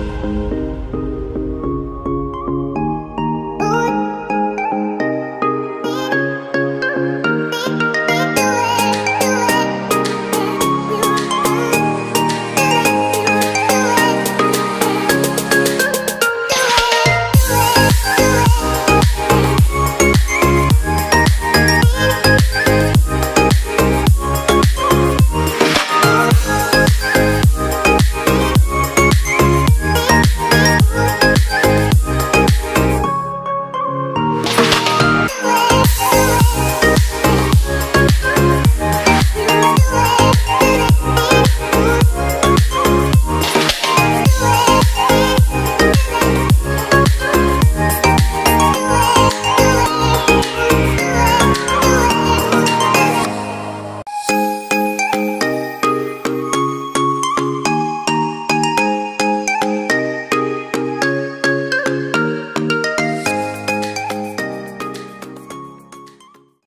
Música